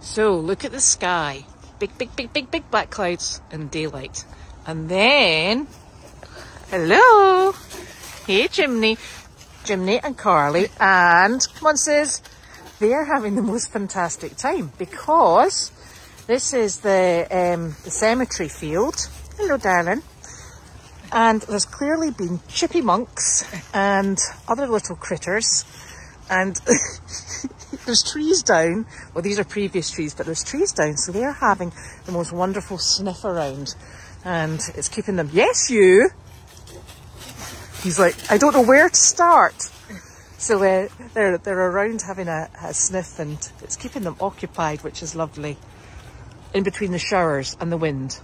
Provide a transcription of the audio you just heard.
So look at the sky. Big, big, big, big, big black clouds and daylight. And then, hello. Hey, Jimmy. Jimmy and Carly. And, sis. They're having the most fantastic time because this is the, um, the cemetery field. Hello, darling. And there's clearly been chippy monks and other little critters. And there's trees down. Well, these are previous trees, but there's trees down. So they're having the most wonderful sniff around. And it's keeping them, yes, you. He's like, I don't know where to start. So uh, they're, they're around having a, a sniff and it's keeping them occupied, which is lovely. In between the showers and the wind.